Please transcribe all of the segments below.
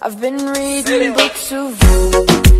I've been reading books of you.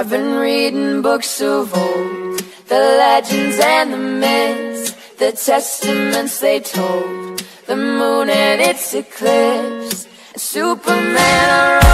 I've been reading books of old, the legends and the myths, the testaments they told, the moon and its eclipse, Superman.